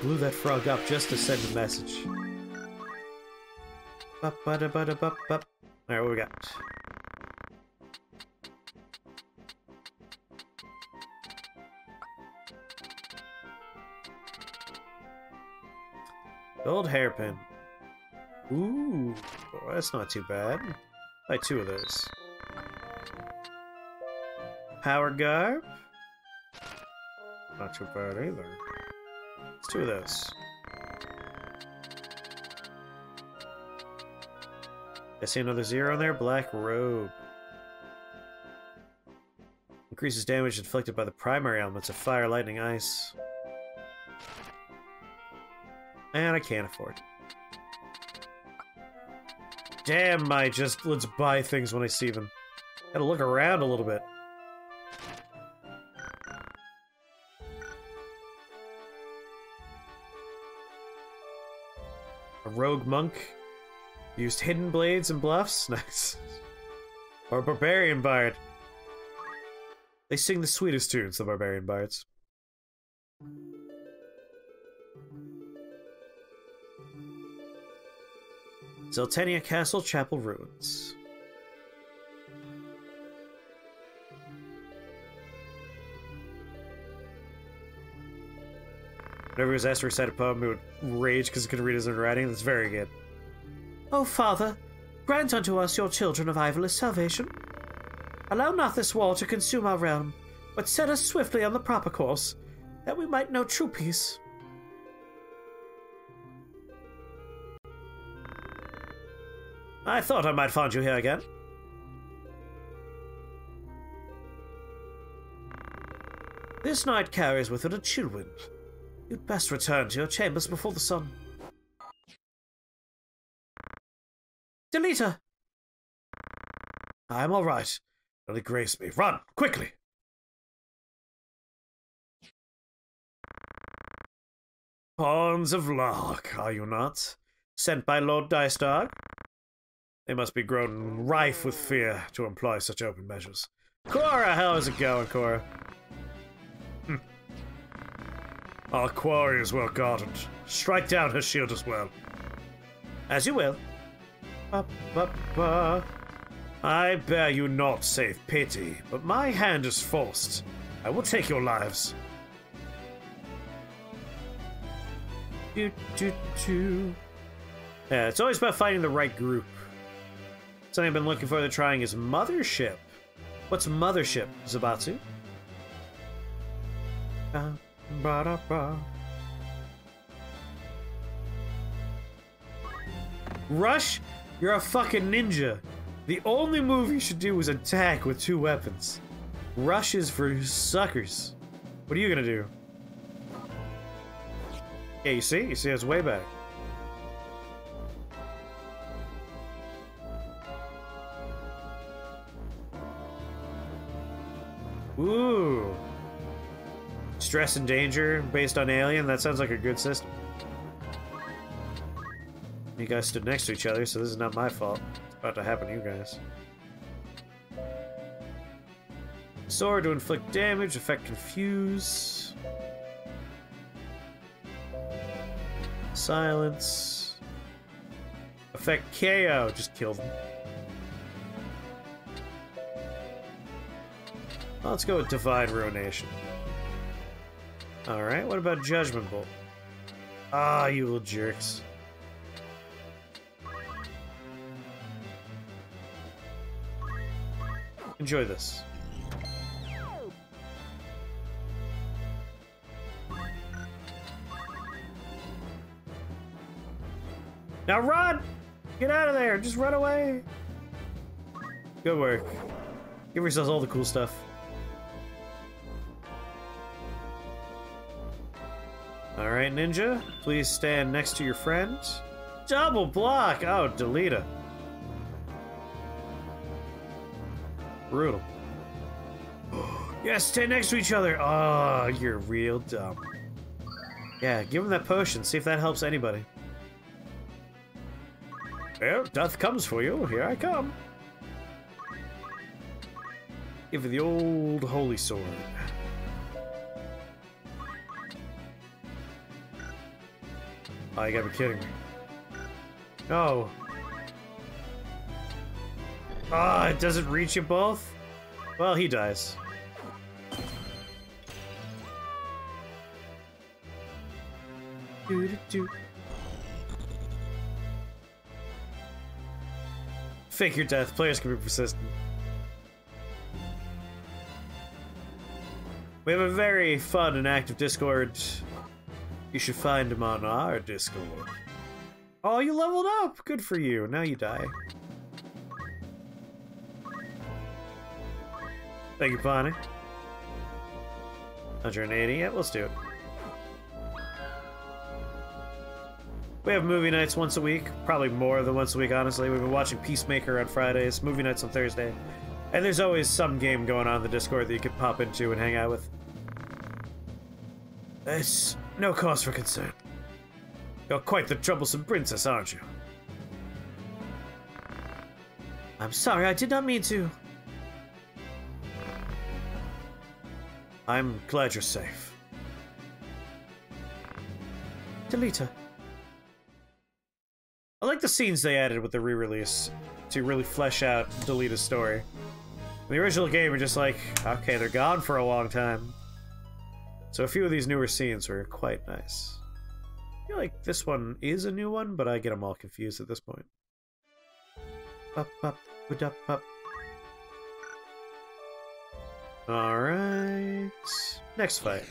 blew that frog up just to send a message. Bup, bada, bada, bup, bup. Alright, what we got? Gold hairpin. Ooh, oh, that's not too bad. Buy two of those. Power garb. Not too bad either. Let's do this. I see another zero in there. Black robe. Increases damage inflicted by the primary elements of fire, lightning, ice. And I can't afford. Damn, I just let's buy things when I see them. Gotta look around a little bit. Rogue monk used hidden blades and bluffs. Nice. Or barbarian bard. They sing the sweetest tunes, the barbarian bards. Zeltennia Castle Chapel Ruins. Whenever he was asked to recite a poem, he would rage because he couldn't read his own writing. That's very good. O Father, grant unto us, your children of Ivalice, salvation. Allow not this war to consume our realm, but set us swiftly on the proper course, that we might know true peace. I thought I might find you here again. This night carries with it a chill wind. You'd best return to your chambers before the sun. Delita! I'm all right. Only grace me. Run, quickly! Pawns of Larg, are you not? Sent by Lord Dycedarg? They must be grown rife with fear to employ such open measures. Cora, how is it going, Cora? Our quarry is well guarded. Strike down her shield as well. As you will. Ba, ba, ba. I bear you not safe pity, but my hand is forced. I will take your lives. Do, do, do. Yeah, it's always about finding the right group. Something I've been looking forward to trying is Mothership. What's Mothership, Zabatsu? Ba, ba, da, ba. Rush, you're a fucking ninja. The only move you should do is attack with two weapons. Rush is for suckers. What are you gonna do? Yeah, you see? You see, it's way back. Ooh. Stress and danger based on Alien. That sounds like a good system. You guys stood next to each other, so this is not my fault. It's about to happen to you guys. Sword to inflict damage, effect confuse. Silence. Effect KO, just kill them. Let's go with Divine Ruination. Alright, what about Judgment Bolt? Ah, you little jerks. Enjoy this. Now run! Get out of there! Just run away! Good work. Give yourselves all the cool stuff. Alright, Ninja. Please stand next to your friend. Double block! Oh, Delita. Brutal. yes, stand next to each other. Oh, you're real dumb. Yeah, give him that potion. See if that helps anybody. Well, death comes for you. Here I come. Give her the old holy sword. Oh, you gotta be kidding me. No. Ah, oh, it doesn't reach you both? Well, he dies. Do -do -do. Fake your death. Players can be persistent. We have a very fun and active Discord. You should find him on our Discord. Oh, you leveled up! Good for you. Now you die. Thank you, Bonnie. 180. Yeah, let's do it. We have movie nights once a week, probably more than once a week, honestly. We've been watching Peacemaker on Fridays, movie nights on Thursday. And there's always some game going on in the Discord that you can pop into and hang out with. It's no cause for concern. You're quite the troublesome princess, aren't you? I'm sorry, I did not mean to. I'm glad you're safe. Delita. I like the scenes they added with the re-release to really flesh out Delita's story. In the original game, you're just like, okay, they're gone for a long time. So a few of these newer scenes were quite nice. I feel like this one is a new one, but I get them all confused at this point. Up, up, up, up. Alright. Next fight.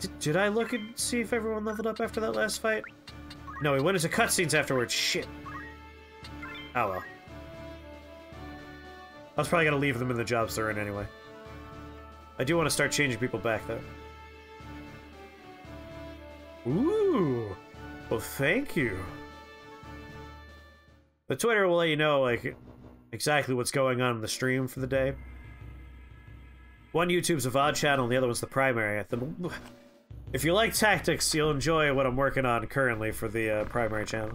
Did, did I look and see if everyone leveled up after that last fight? No, we went into cutscenes afterwards. Shit. Oh well. I was probably gonna leave them in the jobs they're in anyway. I do want to start changing people back, though. Ooh! Well, thank you. The Twitter will let you know, like, exactly what's going on in the stream for the day. One YouTube's a VOD channel, and the other one's the primary. The if you like tactics, you'll enjoy what I'm working on currently for the uh, primary channel.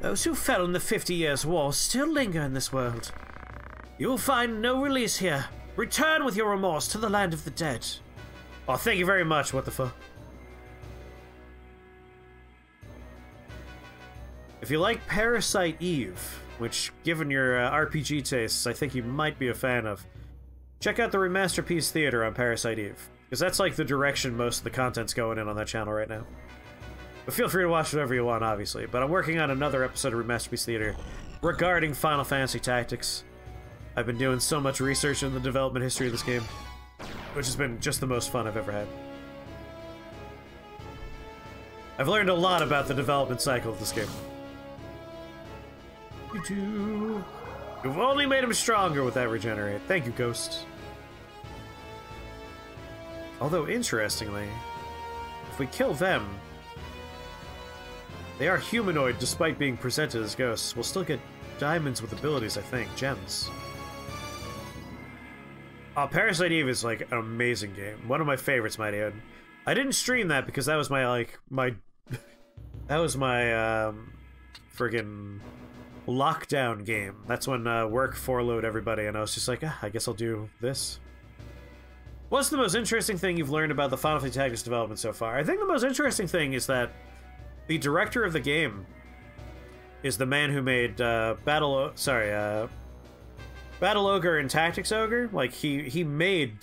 Those who fell in the Fifty Years' War still linger in this world. You will find no release here. Return with your remorse to the land of the dead. Oh, thank you very much, what the fuck. If you like Parasite Eve, which, given your uh, RPG tastes, I think you might be a fan of, check out the Remasterpiece Theater on Parasite Eve. Because that's like the direction most of the content's going in on that channel right now. But feel free to watch whatever you want, obviously. But I'm working on another episode of Remasterpiece Theater regarding Final Fantasy Tactics. I've been doing so much research in the development history of this game, which has been just the most fun I've ever had. I've learned a lot about the development cycle of this game. You've only made him stronger with that regenerate. Thank you, Ghosts. Although, interestingly, if we kill them, they are humanoid despite being presented as ghosts. We'll still get diamonds with abilities, I think. Gems. Oh, Parasite Eve is like an amazing game. One of my favorites, might add. I didn't stream that because that was my, like, my... that was my, um... friggin' lockdown game. That's when uh, work forload everybody, and I was just like, ah, I guess I'll do this. What's the most interesting thing you've learned about the Final Fantasy Tactics development so far? I think the most interesting thing is that the director of the game is the man who made uh, Battle. O sorry, uh, Battle Ogre and Tactics Ogre. Like he he made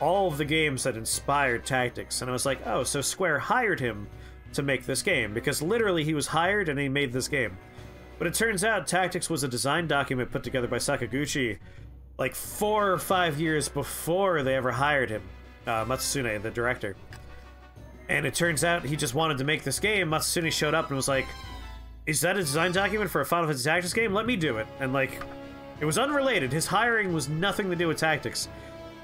all of the games that inspired Tactics, and I was like, oh, so Square hired him to make this game because literally he was hired and he made this game. But it turns out Tactics was a design document put together by Sakaguchi like four or five years before they ever hired him, uh, Matsushune, the director. And it turns out he just wanted to make this game. Matsushune showed up and was like, "Is that a design document for a Final Fantasy Tactics game? Let me do it." And like, it was unrelated. His hiring was nothing to do with tactics.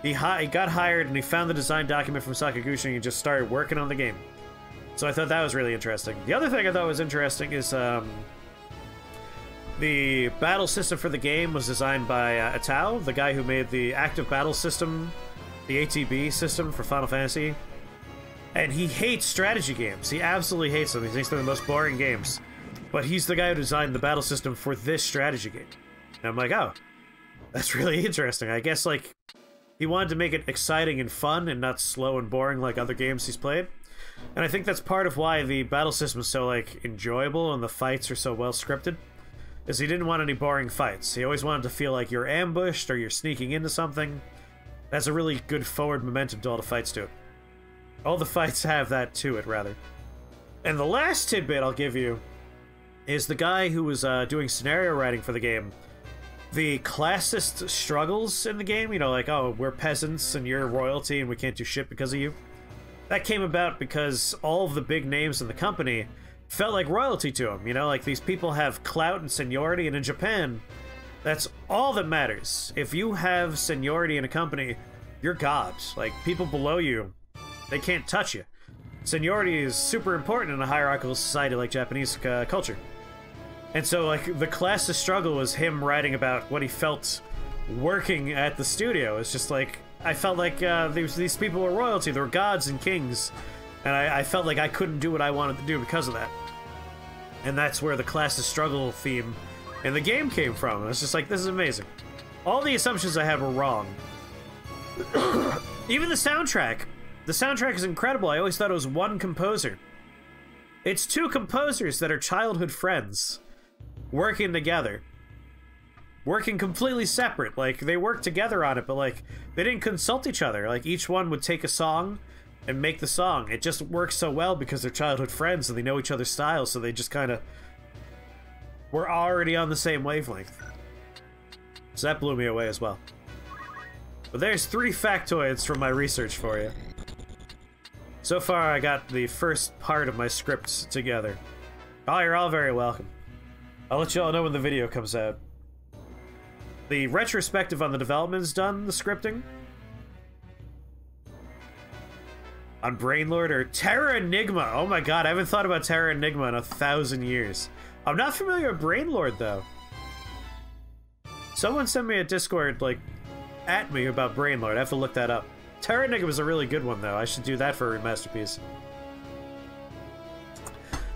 He, hi he got hired and he found the design document from Sakaguchi and he just started working on the game. So I thought that was really interesting. The other thing I thought was interesting is um, the battle system for the game was designed by uh, Atao, the guy who made the active battle system, the ATB system for Final Fantasy. And he hates strategy games. He absolutely hates them. He thinks they're the most boring games. but he's the guy who designed the battle system for this strategy game. And I'm like, oh, that's really interesting. I guess, like, he wanted to make it exciting and fun and not slow and boring like other games he's played. And I think that's part of why the battle system is so, like, enjoyable and the fights are so well scripted. Is he didn't want any boring fights. He always wanted to feel like you're ambushed or you're sneaking into something. That's a really good forward momentum to all the fights to it. All the fights have that to it, rather. And the last tidbit I'll give you is the guy who was uh, doing scenario writing for the game. The classist struggles in the game, you know, like, oh, we're peasants and you're royalty and we can't do shit because of you. That came about because all of the big names in the company felt like royalty to him, you know, like these people have clout and seniority, and in Japan, that's all that matters. If you have seniority in a company, you're gods. Like, people below you, they can't touch you. Seniority is super important in a hierarchical society like Japanese uh, culture. And so, like, the classist struggle was him writing about what he felt working at the studio. It's just like, I felt like uh, these, these people were royalty, they were gods and kings. And I, I felt like I couldn't do what I wanted to do because of that. And that's where the classist struggle theme in the game came from. It's just like, this is amazing. All the assumptions I had were wrong. Even the soundtrack. The soundtrack is incredible. I always thought it was one composer. It's two composers that are childhood friends working together. Working completely separate. Like, they worked together on it, but, like, they didn't consult each other. Like, each one would take a song and make the song. It just works so well because they're childhood friends and they know each other's styles, so they just kind of were already on the same wavelength. So that blew me away as well. But there's three factoids from my research for you. So far, I got the first part of my scripts together. Oh, you're all very welcome. I'll let you all know when the video comes out. The retrospective on the development is done, the scripting. On Brainlord or Terranigma. Oh my god, I haven't thought about Terranigma in a thousand years. I'm not familiar with Brainlord, though. Someone sent me a Discord, like, at me about Brainlord. I have to look that up. Terranigma was a really good one, though. I should do that for a Remasterpiece.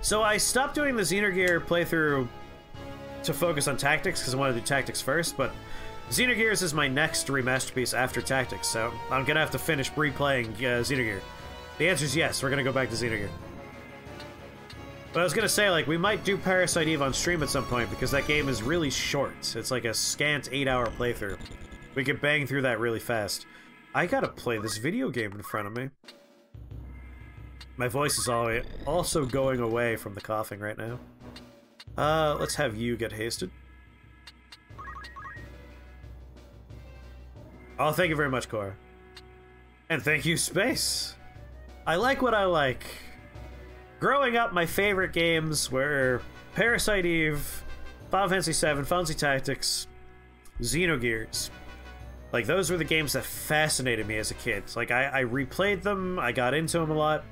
So I stopped doing the Xenogear playthrough to focus on tactics, because I want to do tactics first, but Xenogears is my next Remasterpiece after tactics, so I'm gonna have to finish replaying uh, Xenogear. The answer is yes, we're gonna go back to Xenogear. But I was gonna say, like, we might do Parasite Eve on stream at some point, because that game is really short. It's like a scant 8-hour playthrough. We could bang through that really fast. I gotta play this video game in front of me. My voice is also going away from the coughing right now. Uh, let's have you get hasted. Oh, thank you very much, Cora. And thank you, Space. I like what I like. Growing up, my favorite games were Parasite Eve, Final Fantasy VII, Fantasy Tactics, Xenogears. Like, those were the games that fascinated me as a kid. Like, I, I replayed them, I got into them a lot.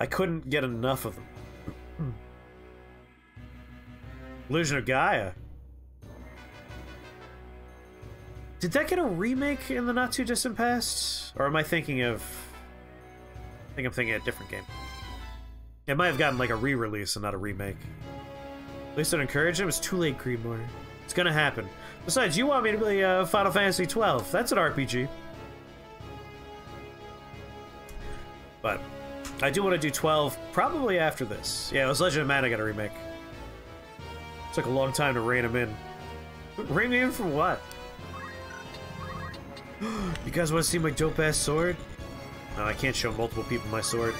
I couldn't get enough of them. Illusion of Gaia. Did that get a remake in the not too distant past? Or am I thinking of I think I'm thinking a different game. It might have gotten like a re-release and not a remake. At least don't encourage him. It's too late, Creedmoor. It's gonna happen. Besides, you want me to play uh, Final Fantasy XII. That's an RPG. But I do want to do 12 probably after this. Yeah, it was Legend of Mana got a remake. It took a long time to rein him in. Rein me in for what? you guys want to see my dope-ass sword? I can't show multiple people my sword.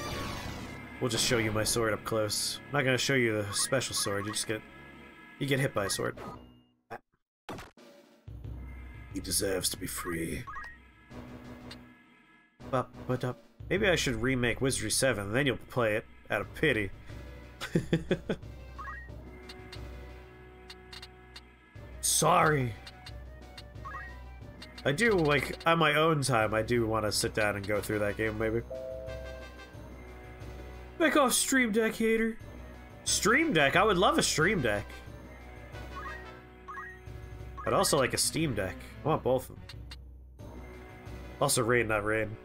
We'll just show you my sword up close. I'm not gonna show you the special sword, you just get... You get hit by a sword. He deserves to be free. But, but, uh, maybe I should remake Wizardry 7, then you'll play it out of pity. Sorry. I do, like, on my own time, I do want to sit down and go through that game, maybe. Back off, Stream Deck hater. Stream Deck? I would love a Stream Deck. But also like a Steam Deck. I want both of them. Also rain, not rain.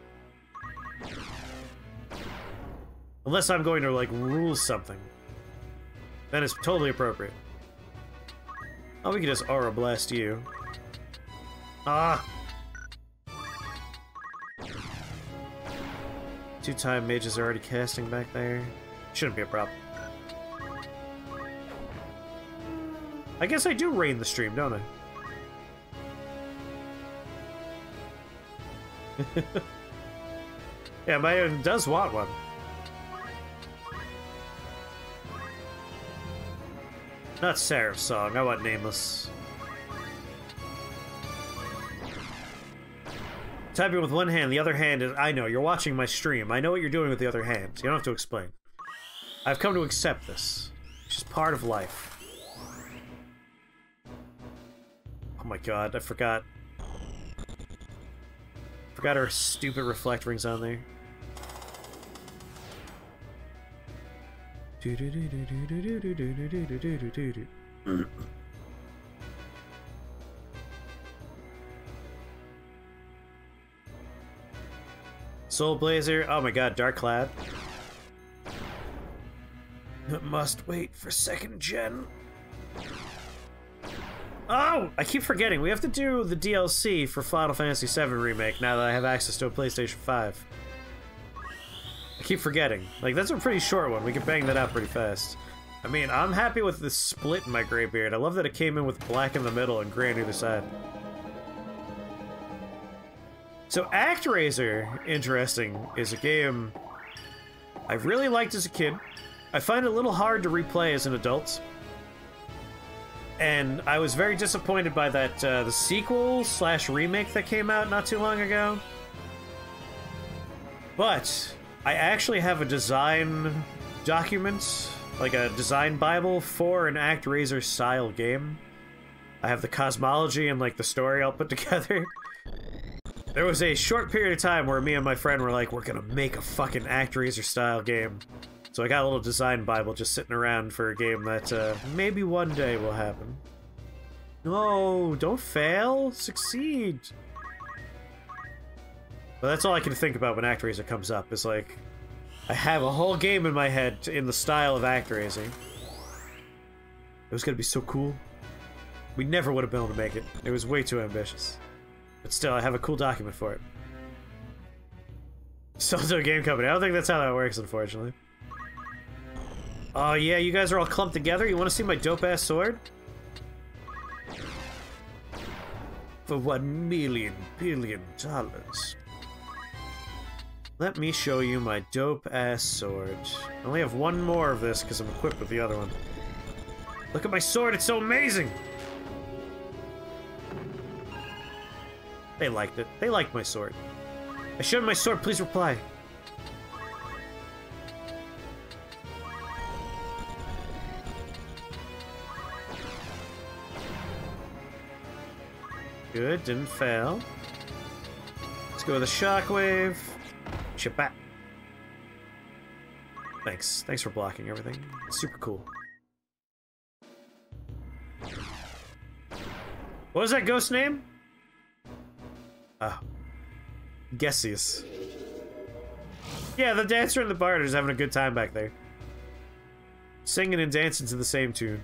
Unless I'm going to, like, rule something. Then it's totally appropriate. Oh, we can just aura blast you. Ah! Two-time mages are already casting back there. Shouldn't be a problem. I guess I do rain the stream, don't I? yeah, my own does want one. Not Seraph's song, I want Nameless. Typing with one hand, the other hand is... I know, you're watching my stream. I know what you're doing with the other hand. So You don't have to explain. I've come to accept this. It's just part of life. Oh my god, I forgot. Forgot our stupid reflect rings on there. Soul Blazer. Oh my god, Dark Cloud. Must wait for second gen. Oh! I keep forgetting. We have to do the DLC for Final Fantasy VII Remake now that I have access to a PlayStation 5. I keep forgetting. Like, that's a pretty short one. We can bang that out pretty fast. I mean, I'm happy with the split in my gray beard. I love that it came in with black in the middle and gray on either side. So ActRaiser, interesting, is a game I really liked as a kid. I find it a little hard to replay as an adult. And I was very disappointed by that, uh, the sequel slash remake that came out not too long ago. But I actually have a design document, like a design bible for an ActRaiser style game. I have the cosmology and like the story all put together. There was a short period of time where me and my friend were like, we're gonna make a fucking ActRaiser style game. So I got a little design bible just sitting around for a game that uh, maybe one day will happen. No, don't fail, succeed. But that's all I can think about when ActRaiser comes up, is like, I have a whole game in my head in the style of ActRaiser. It was gonna be so cool. We never would have been able to make it. It was way too ambitious. But still, I have a cool document for it. Still to a game company. I don't think that's how that works, unfortunately. Oh yeah, you guys are all clumped together? You want to see my dope-ass sword? For one million billion dollars. Let me show you my dope-ass sword. I only have one more of this because I'm equipped with the other one. Look at my sword, it's so amazing! They liked it. They liked my sword. I showed my sword, please reply. Good, didn't fail. Let's go with a shockwave. Chapat. Thanks. Thanks for blocking everything. It's super cool. What was that ghost name? Ah. Gessius. Yeah, the dancer and the bard is having a good time back there. Singing and dancing to the same tune.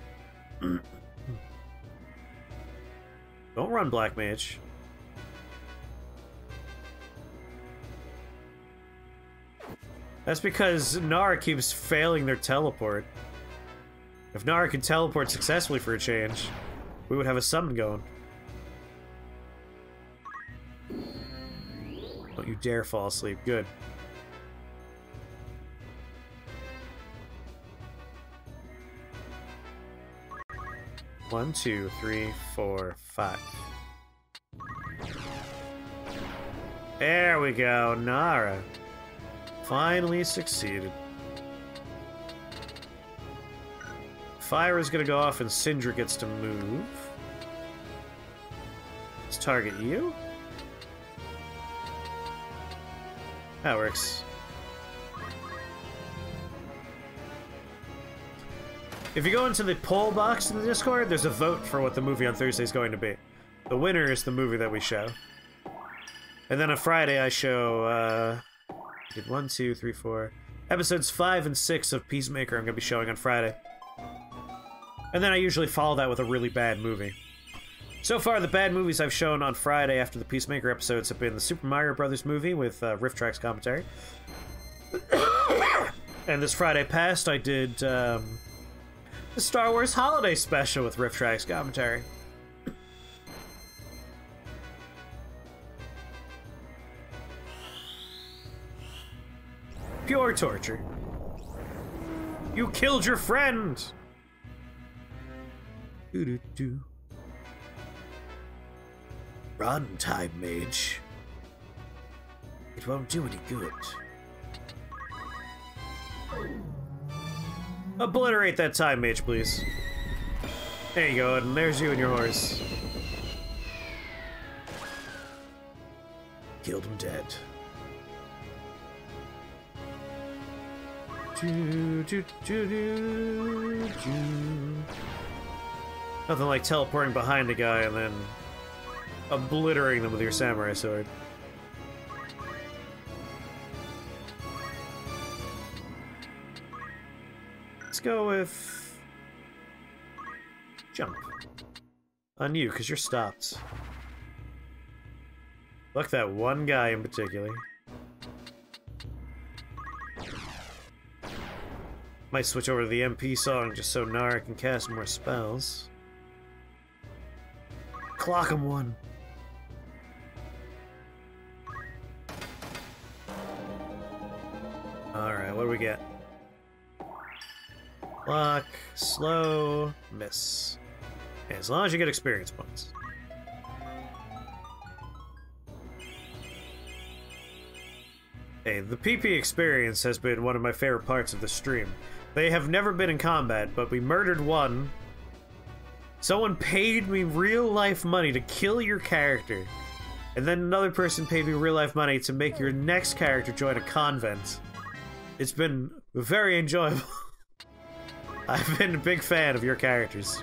Don't run, Black Mage. That's because Nara keeps failing their teleport. If Nara could teleport successfully for a change, we would have a summon going. Don't you dare fall asleep. Good. One, two, three, four, five. There we go, Nara. Finally succeeded. Fire is gonna go off and Syndra gets to move. Let's target you. That works. If you go into the poll box in the Discord, there's a vote for what the movie on Thursday is going to be. The winner is the movie that we show. And then on Friday, I show, uh, did one, two, three, four. Episodes five and six of Peacemaker I'm going to be showing on Friday. And then I usually follow that with a really bad movie. So far, the bad movies I've shown on Friday after the Peacemaker episodes have been the Super Mario Brothers movie with uh, RiffTrax commentary. and this Friday past, I did um, the Star Wars Holiday Special with RiffTrax commentary. Pure torture. You killed your friend! Doo -doo -doo. Run, Time Mage. It won't do any good. Obliterate that Time Mage, please. There you go, and there's you and your horse. Killed him dead. Nothing like teleporting behind a guy and then obliterating them with your samurai sword. Let's go with... Jump. On you, because you're stopped. Look, that one guy in particular. Might switch over to the MP song just so Nara can cast more spells. Clock him one. Alright, what do we get? Block, slow, miss. as long as you get experience points. Hey, the PP experience has been one of my favorite parts of the stream. They have never been in combat, but we murdered one. Someone paid me real life money to kill your character. And then another person paid me real life money to make your next character join a convent. It's been very enjoyable. I've been a big fan of your characters.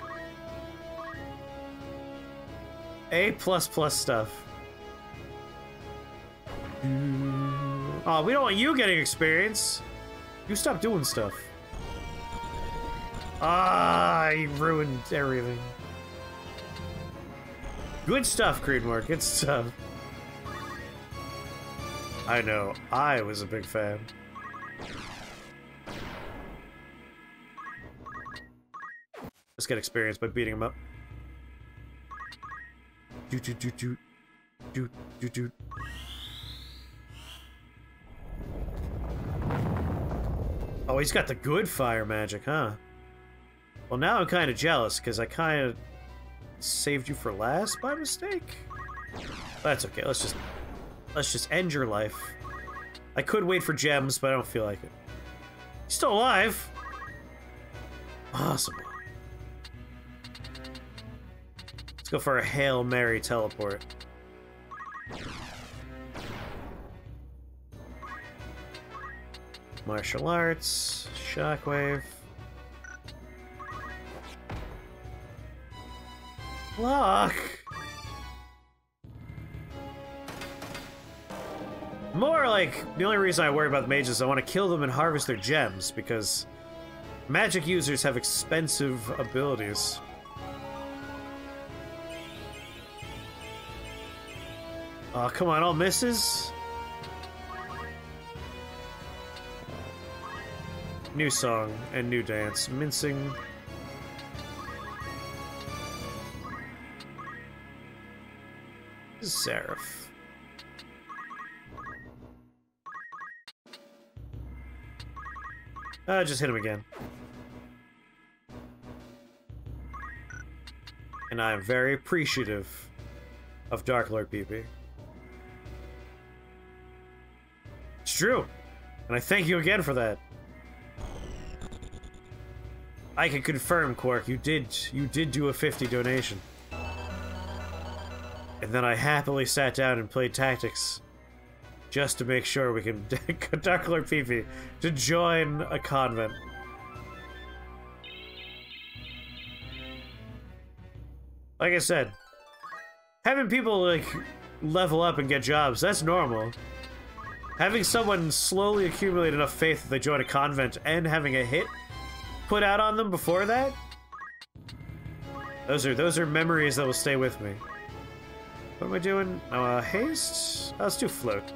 A plus plus stuff. Oh, we don't want you getting experience. You stop doing stuff. Ah, I ruined everything. Good stuff, Creedmoor. Good stuff. I know. I was a big fan. Let's get experience by beating him up. Do do do do do do do. Oh, he's got the good fire magic, huh? Well, now I'm kind of jealous because I kind of saved you for last by mistake. That's okay. Let's just let's just end your life. I could wait for gems, but I don't feel like it. He's still alive. Awesome. Let's go for a Hail Mary teleport. Martial arts, shockwave. Lock! More like, the only reason I worry about the mages is I want to kill them and harvest their gems, because magic users have expensive abilities. Oh, come on, all misses? New song and new dance. Mincing Seraph. Uh, just hit him again. And I am very appreciative of Dark Lord PP. It's true. And I thank you again for that. I can confirm, Quark, you did you did do a 50 donation. And then I happily sat down and played tactics. Just to make sure we can Dark Lord PP to join a convent. Like I said, having people like level up and get jobs, that's normal. Having someone slowly accumulate enough faith that they join a convent and having a hit put out on them before that, Those are those are memories that will stay with me. What am I doing? Uh, haste? Oh, let's do float.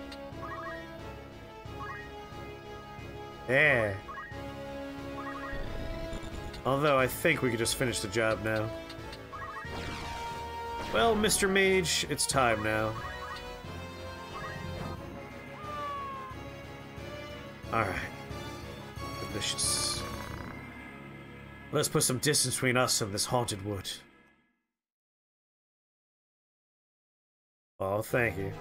Yeah. Although I think we could just finish the job now. Well, Mr. Mage, it's time now. Alright. Delicious. Let's put some distance between us and this haunted wood. Oh, thank you.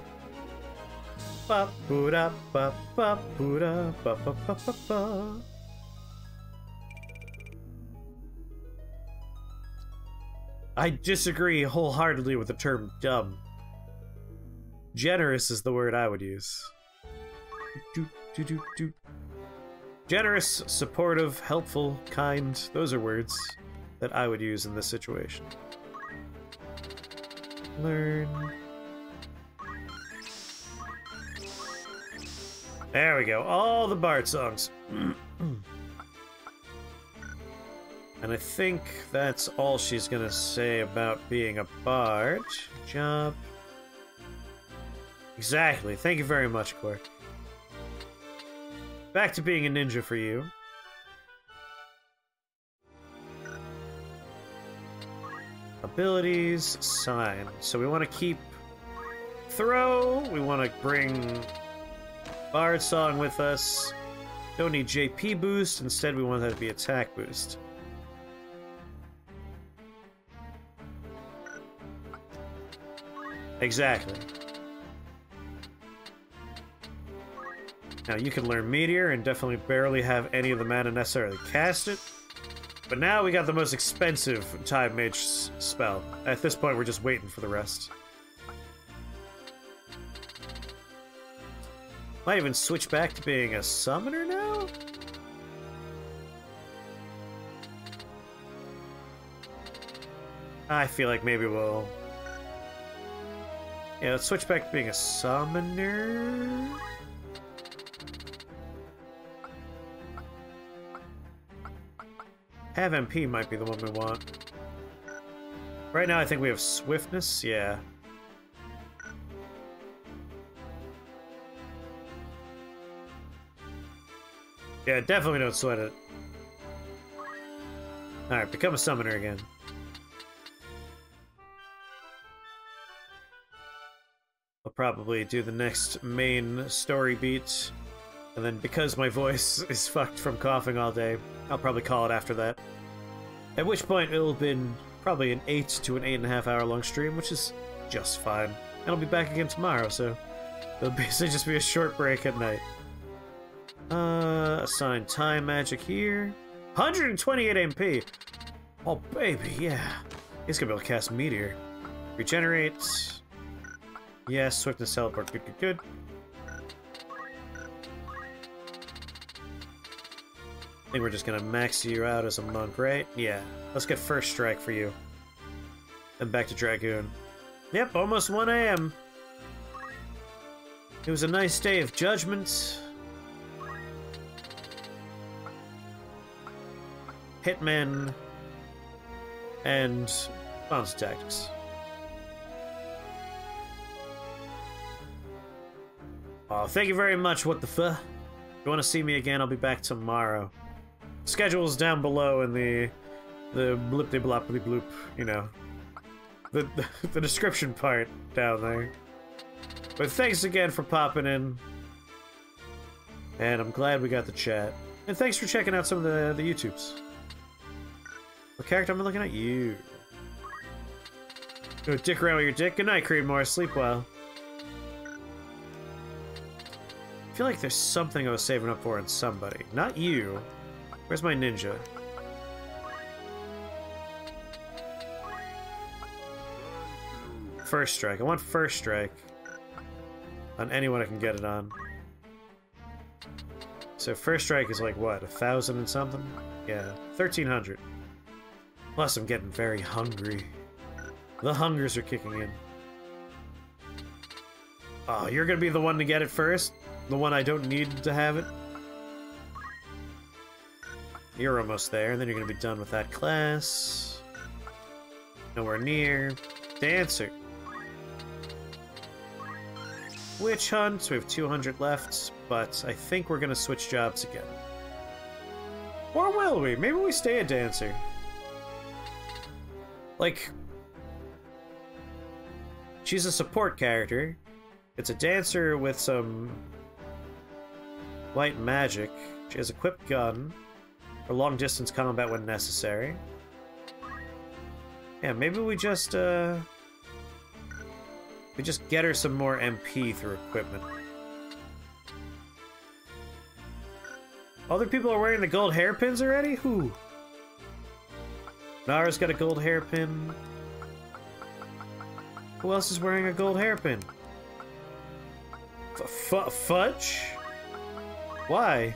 I disagree wholeheartedly with the term dumb. Generous is the word I would use. Generous, supportive, helpful, kind, those are words that I would use in this situation. Learn. There we go. All the Bard songs. and I think that's all she's gonna say about being a bard. Job. Exactly. Thank you very much, Quark. Back to being a ninja for you. Abilities, sign. So we want to keep throw. We want to bring Bard Song with us. Don't need JP boost. Instead, we want that to be attack boost. Exactly. Now you can learn Meteor and definitely barely have any of the mana necessarily cast it. But now we got the most expensive Time Mage spell. At this point, we're just waiting for the rest. Might even switch back to being a summoner now? I feel like maybe we'll... Yeah, let's switch back to being a summoner. Have MP might be the one we want. Right now I think we have swiftness, yeah. Yeah, definitely don't sweat it. Alright, become a summoner again. I'll probably do the next main story beat. And then because my voice is fucked from coughing all day, I'll probably call it after that. At which point it'll have been probably an 8 to an 8.5 hour long stream, which is just fine. And I'll be back again tomorrow, so it'll basically just be a short break at night. Uh, assign time magic here. 128 MP! Oh, baby, yeah. He's gonna be able to cast Meteor. Regenerate. Yes, Swiftness Teleport. Good, good, good. I think we're just gonna max you out as a monk, right? Yeah. Let's get first strike for you. And back to Dragoon. Yep, almost 1 a.m. It was a nice day of judgment. Hitman. And bounce tactics. Oh, thank you very much, what the fuh. If you want to see me again, I'll be back tomorrow. Schedule's down below in the the blip de blop bloop, you know. The, the, the description part down there. But thanks again for popping in. And I'm glad we got the chat. And thanks for checking out some of the, the YouTubes. What character am I looking at? You. Go dick around with your dick. Good night, Creedmoor. Sleep well. I feel like there's something I was saving up for in somebody. Not you. Where's my ninja? First strike. I want first strike. On anyone I can get it on. So first strike is like what, a thousand and something? Yeah, 1300. Plus I'm getting very hungry. The hungers are kicking in. Oh, you're gonna be the one to get it first? The one I don't need to have it? You're almost there, and then you're gonna be done with that class. Nowhere near. Dancer. Witch Hunt, we have 200 left, but I think we're gonna switch jobs again. Or will we? Maybe we stay a dancer. Like, she's a support character. It's a dancer with some light magic. She has a equipped gun for long distance combat when necessary. Yeah, maybe we just uh we just get her some more MP through equipment. Other people are wearing the gold hairpins already? Who? Nara's got a gold hairpin. Who else is wearing a gold hairpin? F f fudge? Why?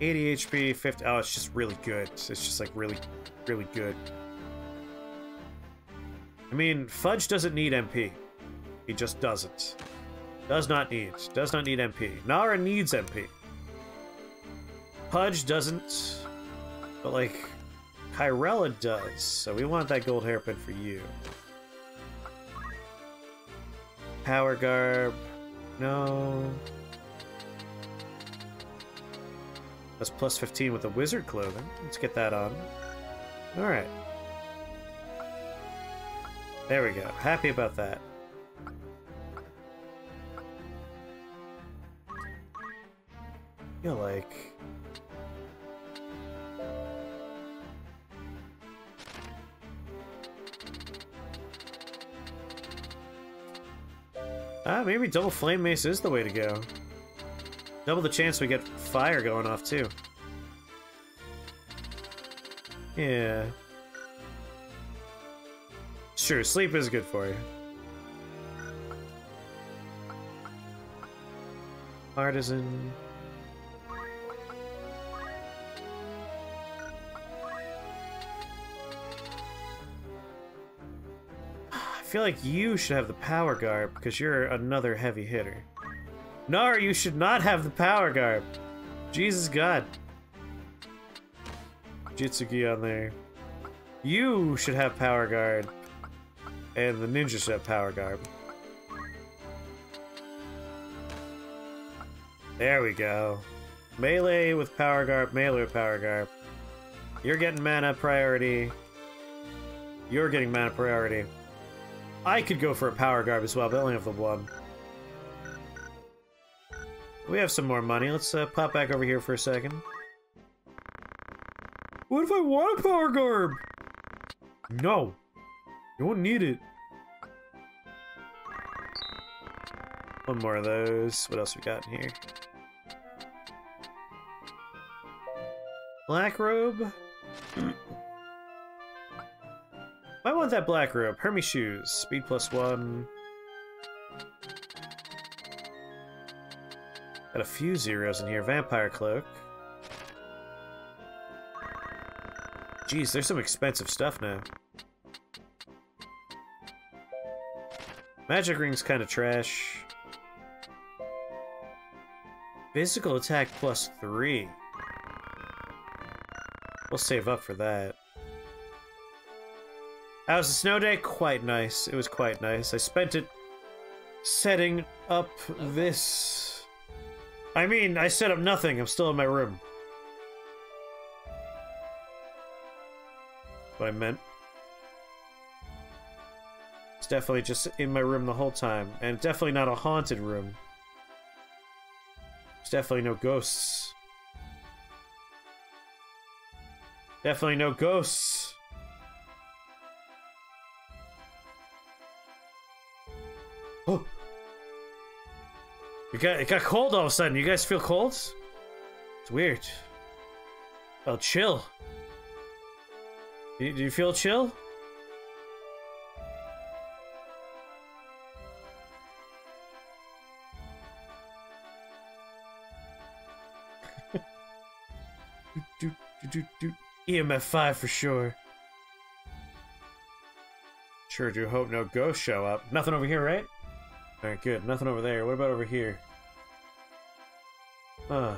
Eighty HP, fifty. Oh, it's just really good. It's just like really, really good. I mean, Fudge doesn't need MP. He just doesn't. Does not need. Does not need MP. Nara needs MP. Pudge doesn't. But, like, Kyrella does. So we want that gold hairpin for you. Power Garb. No. That's plus 15 with the wizard clothing. Let's get that on. Alright. There we go. Happy about that. Feel like... Ah, maybe double flame mace is the way to go. Double the chance we get fire going off, too. Yeah. Sure, sleep is good for you. Artisan... feel like you should have the power garb because you're another heavy hitter. Nar, you should not have the power garb. Jesus God. Jitsugi on there. You should have power guard. And the ninja should have power garb. There we go. Melee with power garb, melee with power garb. You're getting mana priority. You're getting mana priority. I could go for a power garb as well, but I only have the one. We have some more money. Let's uh, pop back over here for a second. What if I want a power garb? No. You won't need it. One more of those. What else we got in here? Black robe. I want that black robe. Hermes shoes. Speed plus one. Got a few zeros in here. Vampire cloak. Jeez, there's some expensive stuff now. Magic ring's kind of trash. Physical attack plus three. We'll save up for that. How was the snow day? Quite nice. It was quite nice. I spent it setting up this. I mean, I set up nothing. I'm still in my room. What I meant. It's definitely just in my room the whole time. And definitely not a haunted room. There's definitely no ghosts. Definitely no ghosts. Oh. It got, it got cold all of a sudden. You guys feel cold? It's weird. Oh, chill. Do you, do you feel chill? do, do, do, EMF 5 for sure. Sure do hope no ghosts show up. Nothing over here, right? Alright, good. Nothing over there. What about over here? Ah. Uh.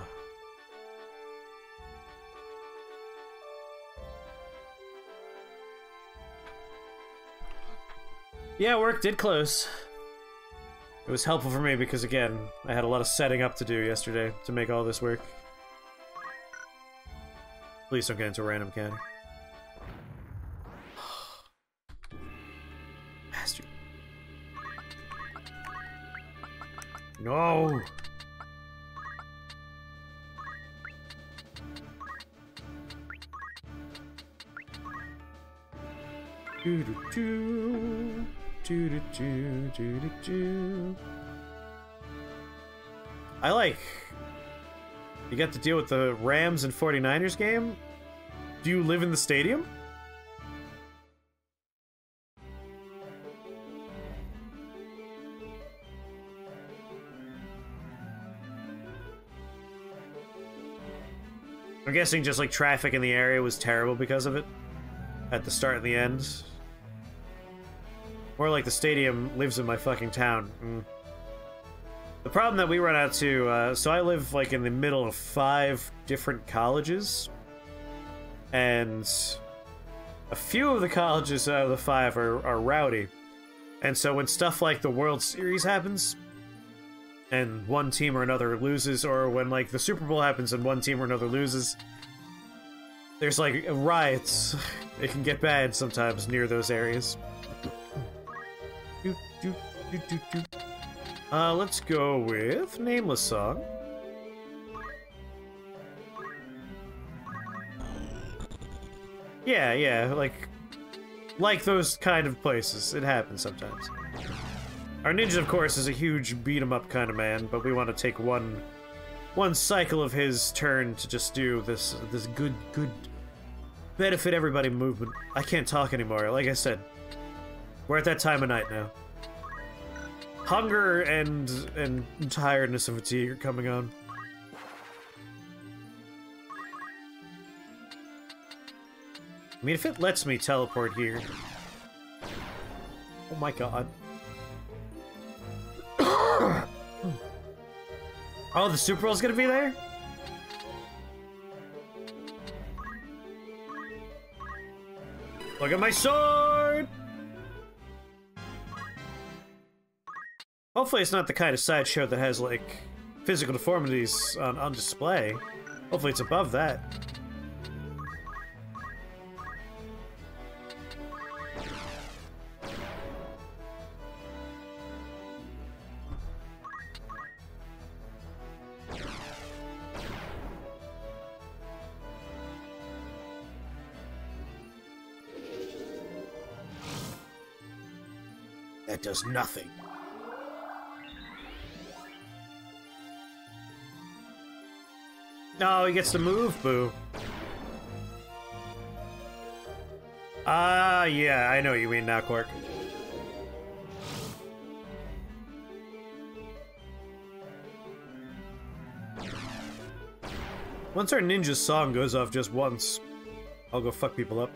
Yeah, work did close. It was helpful for me because, again, I had a lot of setting up to do yesterday to make all this work. Please don't get into a random county. No! Do do do do do do do. I like. You get to deal with the Rams and 49ers game. Do you live in the stadium? Guessing just like traffic in the area was terrible because of it at the start and the end. More like the stadium lives in my fucking town. Mm. The problem that we run out to, uh, so I live like in the middle of five different colleges, and a few of the colleges out of the five are, are rowdy. And so when stuff like the World Series happens, and one team or another loses, or when like the Super Bowl happens and one team or another loses, there's like riots. It can get bad sometimes near those areas. Uh, let's go with Nameless Song. Yeah, yeah, like, like those kind of places. It happens sometimes. Our ninja, of course, is a huge beat 'em up kind of man, but we want to take one, one cycle of his turn to just do this, this good, good, benefit everybody movement. I can't talk anymore. Like I said, we're at that time of night now. Hunger and and tiredness and fatigue are coming on. I mean, if it lets me teleport here. Oh my god. oh, the Super Bowl's gonna be there? Look at my sword! Hopefully it's not the kind of sideshow that has, like, physical deformities on, on display. Hopefully it's above that. That does nothing. No, he gets to move, Boo. Ah, uh, yeah, I know what you mean now, Quark. Once our ninja song goes off just once, I'll go fuck people up.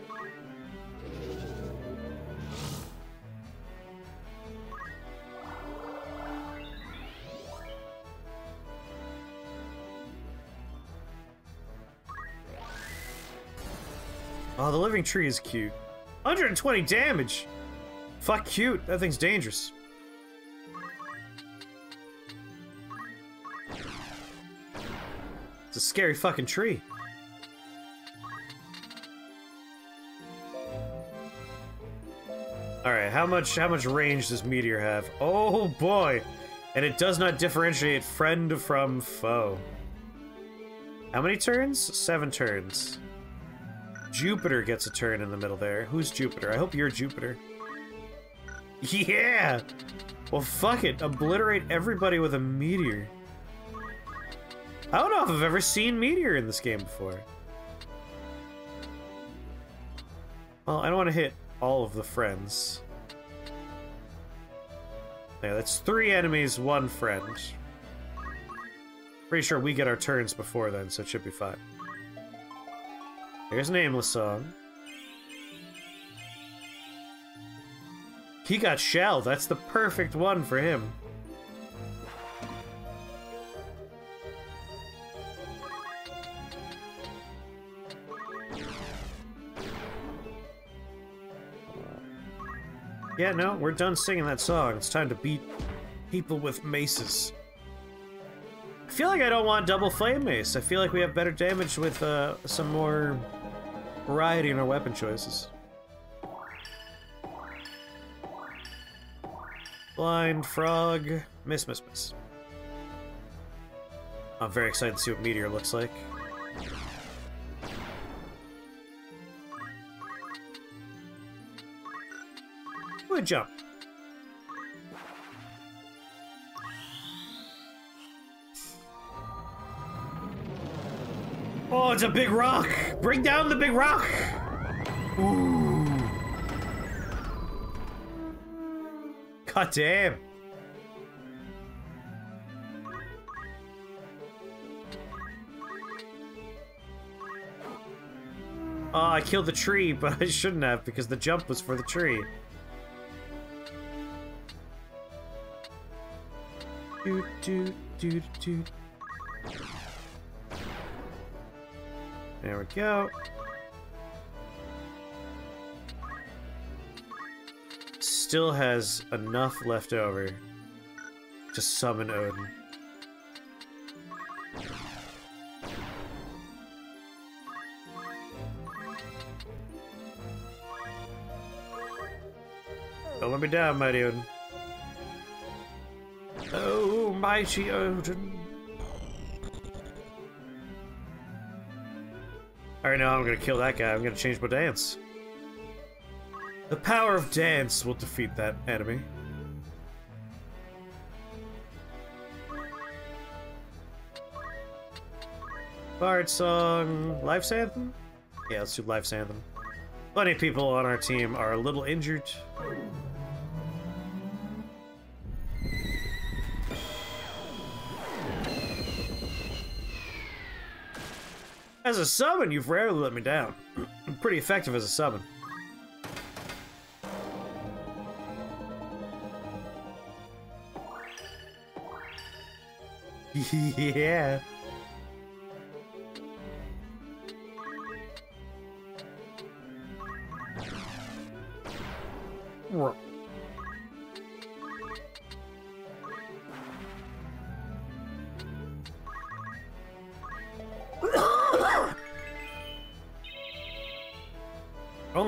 Living tree is cute. 120 damage! Fuck cute, that thing's dangerous. It's a scary fucking tree. Alright, how much how much range does Meteor have? Oh boy! And it does not differentiate friend from foe. How many turns? Seven turns. Jupiter gets a turn in the middle there. Who's Jupiter? I hope you're Jupiter. Yeah! Well, fuck it. Obliterate everybody with a meteor. I don't know if I've ever seen meteor in this game before. Well, I don't want to hit all of the friends. Yeah, that's three enemies, one friend. Pretty sure we get our turns before then, so it should be fine. Here's Nameless Song. He got Shell. That's the perfect one for him. Yeah, no, we're done singing that song. It's time to beat people with maces. I feel like I don't want double flame mace. I feel like we have better damage with uh, some more variety in our weapon choices. Blind, frog, miss, miss, miss. I'm very excited to see what Meteor looks like. Good jump. It's a big rock! Bring down the big rock! Ooh. God damn. Oh, I killed the tree, but I shouldn't have because the jump was for the tree. Do, do, do, do. There we go. Still has enough left over to summon Odin. Don't let me down, mighty Odin. Oh, mighty Odin. Alright, now I'm gonna kill that guy. I'm gonna change my dance. The power of dance will defeat that enemy. Bard song, Life's Anthem? Yeah, let's do Life's Anthem. Plenty of people on our team are a little injured. As a summon, you've rarely let me down. I'm pretty effective as a summon. yeah.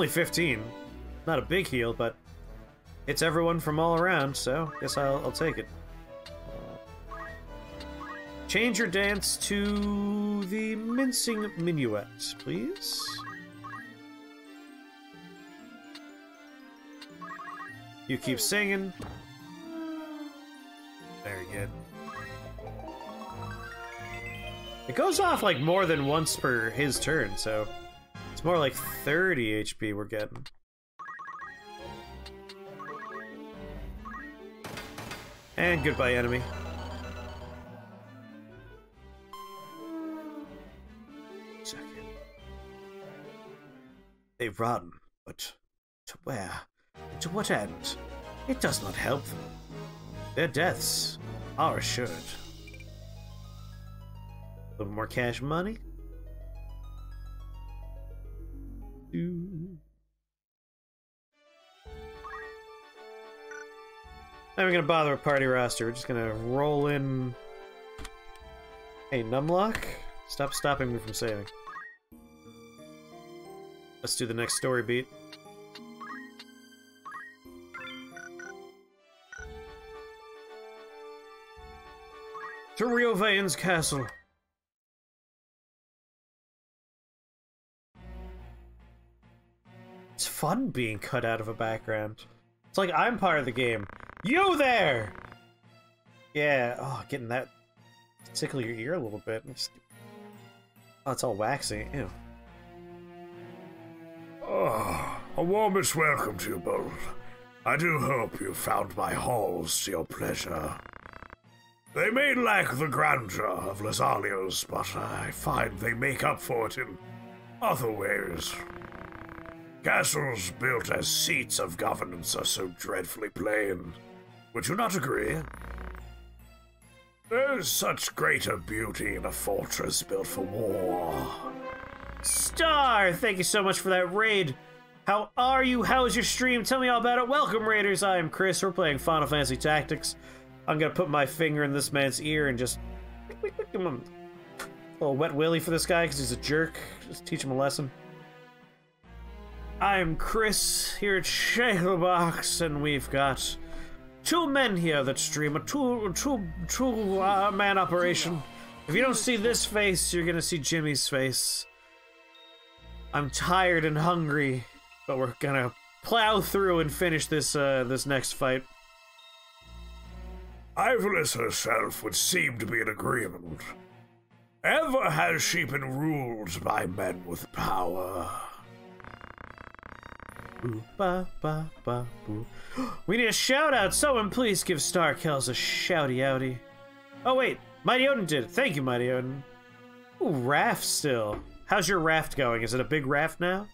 Only 15. Not a big heal, but it's everyone from all around, so guess I'll, I'll take it. Change your dance to the mincing minuet, please. You keep singing. Very good. It goes off like more than once per his turn, so it's more like 30 HP we're getting. And goodbye, enemy. Second. They run, but to where? To what end? It does not help them. Their deaths are assured. A little more cash money? Not even gonna bother with party roster. We're just gonna roll in. Hey, Numlock, stop stopping me from saving. Let's do the next story beat. To Riovanes castle. It's fun being cut out of a background. It's like I'm part of the game. You there! Yeah, oh, getting that tickle your ear a little bit. Oh, it's all waxy. Ew. Oh, a warmest welcome to you both. I do hope you found my halls to your pleasure. They may lack the grandeur of Lesalia's, but I find they make up for it in other ways. Castles built as seats of governance are so dreadfully plain. Would you not agree? There's such greater beauty in a fortress built for war. Star, thank you so much for that raid. How are you? How is your stream? Tell me all about it. Welcome, Raiders. I am Chris. We're playing Final Fantasy Tactics. I'm gonna put my finger in this man's ear and just a little wet willy for this guy because he's a jerk. Just teach him a lesson. I am Chris here at Shadowbox, and we've got two men here that stream a two two two uh, man operation. If you don't see this face, you're gonna see Jimmy's face. I'm tired and hungry, but we're gonna plow through and finish this uh, this next fight. Ivalice herself would seem to be in agreement. Ever has she been ruled by men with power? Boo, ba, ba, ba, boo. We need a shout out. Someone please give Star Kells a shouty outy. Oh, wait. Mighty Odin did it. Thank you, Mighty Odin. Ooh, raft still. How's your raft going? Is it a big raft now?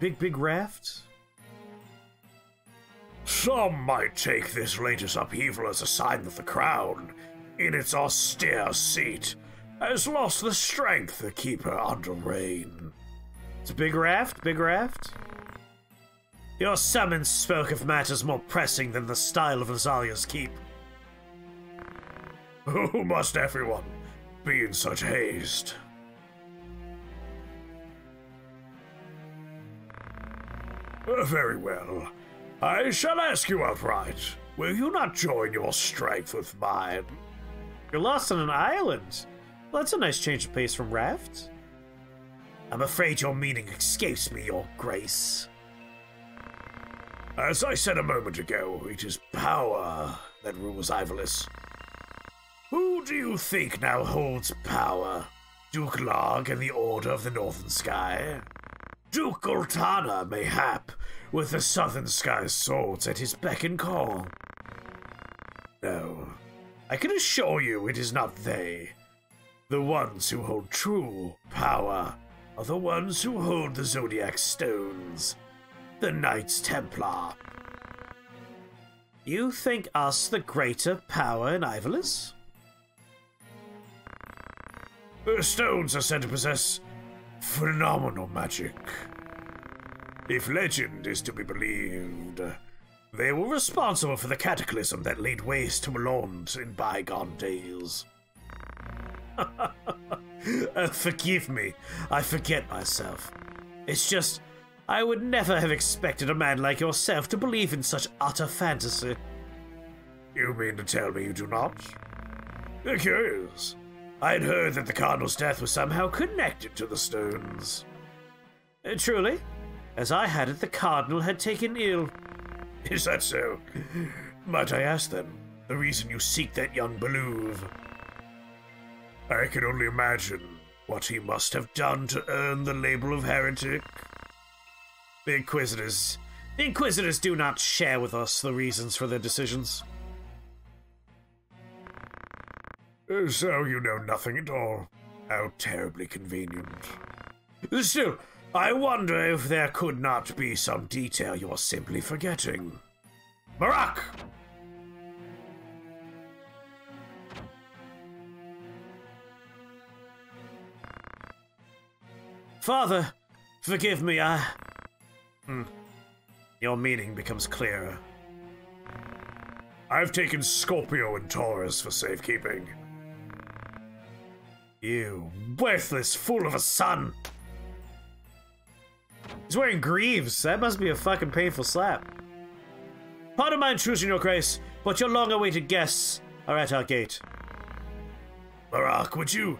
Big, big raft? Some might take this latest upheaval as a sign that the crown, in its austere seat, has lost the strength to keep her under reign. It's a big raft? Big raft? Your summons spoke of matters more pressing than the style of Azalia's keep. Who must everyone be in such haste? Uh, very well. I shall ask you outright. Will you not join your strength with mine? You're lost on an island. Well, that's a nice change of pace from rafts. I'm afraid your meaning escapes me, Your Grace. As I said a moment ago, it is power that rules Ivalice. Who do you think now holds power? Duke Larg and the Order of the Northern Sky? Duke Goltana, mayhap, with the Southern Sky's swords at his beck and call? No, I can assure you it is not they. The ones who hold true power are the ones who hold the Zodiac Stones, the Knights Templar. You think us the greater power in Ivalice? The stones are said to possess phenomenal magic. If legend is to be believed, they were responsible for the cataclysm that laid waste to Mullonde in bygone days. uh, forgive me, I forget myself. It's just, I would never have expected a man like yourself to believe in such utter fantasy. You mean to tell me you do not? Curious. I had heard that the Cardinal's death was somehow connected to the stones. Uh, truly? As I had it, the Cardinal had taken ill. Is that so? Might I ask then, the reason you seek that young Beoulve? I can only imagine what he must have done to earn the label of heretic. The Inquisitors. The Inquisitors do not share with us the reasons for their decisions. Uh, so you know nothing at all. How terribly convenient. Still, I wonder if there could not be some detail you're simply forgetting. Marach! Father, forgive me, I. Hmm. Your meaning becomes clearer. I've taken Scorpio and Taurus for safekeeping. You worthless fool of a son! He's wearing greaves. That must be a fucking painful slap. Pardon my intrusion, Your Grace, but your long-awaited guests are at our gate. Marach, would you